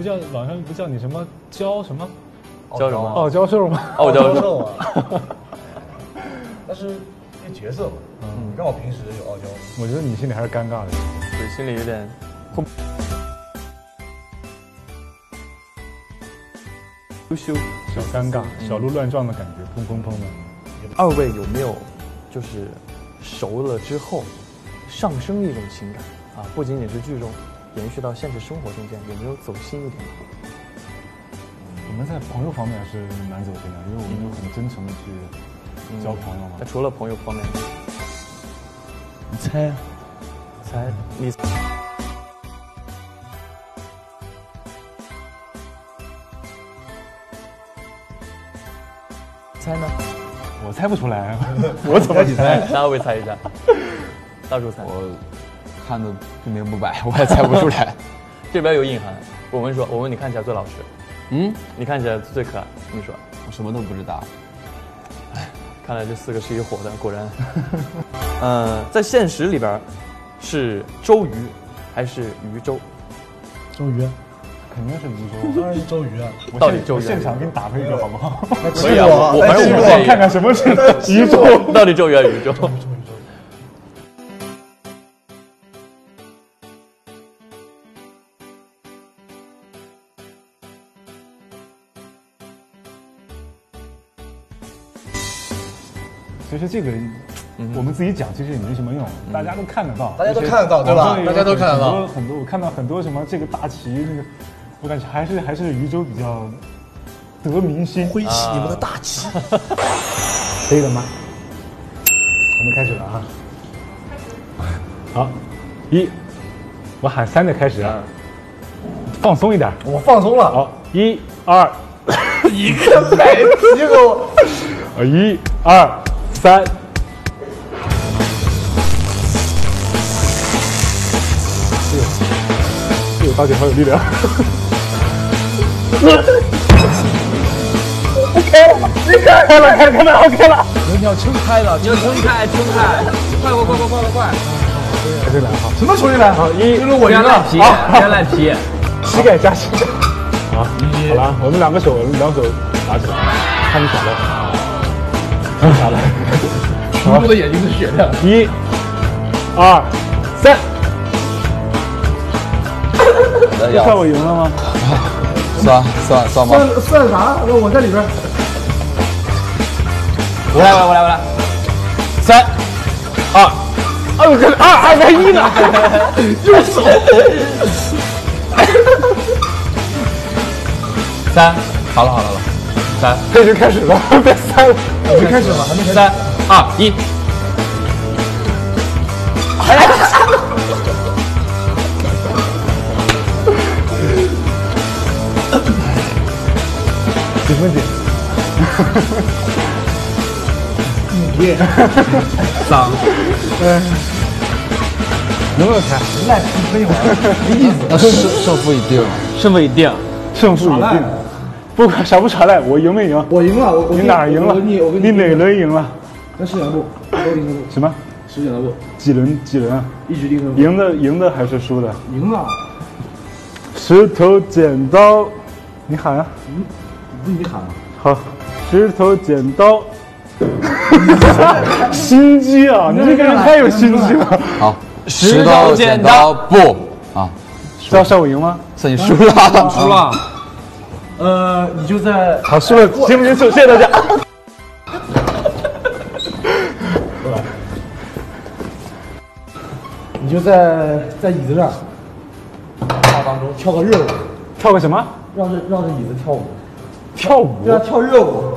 不叫网上不叫你什么教什么教什么？傲娇兽吗？傲娇兽。啊。但是这角色嘛，嗯，刚好平时有傲娇。我觉得你心里还是尴尬的。对，心里有点。羞羞，小尴尬，小鹿乱撞的感觉，砰砰砰的。二位有没有就是熟了之后上升一种情感啊？不仅仅是剧中，延续到现实生活中间，有没有走心一点？我们在朋友方面是蛮走心的，因为我们就很真诚的去交朋友嘛。那除了朋友方面，你猜，猜你。猜呢？我猜不出来，我怎么猜？大卫猜一下，大柱猜。我看的不明不白，我也猜不出来。这边有隐含。我问说，我问你看起来最老实，嗯，你看起来最可爱，你说。我什么都不知道。哎，看来这四个是一伙的，果然。呃，在现实里边，是周瑜还是禹州？周瑜。肯定是禹州，当然是周瑜啊！到底周瑜？现场给你打配一个好不好？可以啊，我反正我看看什么是禹州，到底周瑜还是禹州？其实这个我们自己讲，其实也没什么用，大家都看得到，大家都看得到，对吧？大家都看得到。很多很多，我看到很多什么这个大旗那个。我感觉还是还是禹州比较得民心，挥起你们的大旗，可以了吗？我们开始了啊！好，一，我喊三的开始，放松一点，我放松了。好，一二，一个白皮狗，啊，一二三，这个大姐好有力量。OK 了，你开开了，开开了，OK 了。你要撑开了，你要撑开，撑开，快快快快快快快！重新来哈，什么重新来？好，一，就是我先赖皮，先赖皮，膝盖加膝盖。好，好了，我们两个手，两手打起来，看你耍赖。好了，全部的眼睛是雪亮。一、二、三。这算我赢了吗？算算算吗？算算啥？那我在里边。我来我来我来我来。三二，哎呦这二二加一呢？用手。三，好了好了好了。三，这就开始了，别三了，已经开始了，还没开。三二一。几分几？一点。三。嗯。能不能猜？赖皮可以玩，没意思。胜 胜负已定，胜负已定，胜负已定。不管耍不耍赖，我赢没赢？我赢了，我你哪儿赢了？你我你哪轮赢了？那十两步，都定胜负。什么？十两步。几轮？几轮啊？一局定胜负。赢的赢的还是输的？赢了。石头剪刀，你喊啊！嗯，自己喊啊。好，石头剪刀。心机啊！你这个人太有心机了。好，石头剪刀布啊！要算我赢吗？算你输了，输了。呃，你就在好行不行？谢谢大家。你就在在椅子上，大当中跳个热舞，跳个什么？绕着绕着椅子跳舞，跳舞？对啊，跳热舞。